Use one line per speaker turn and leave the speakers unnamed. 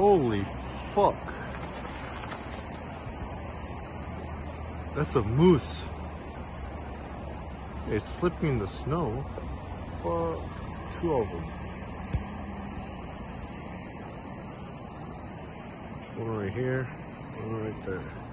Holy fuck. That's a moose. It's slipping in the snow. For Two of them. One right here, one right there.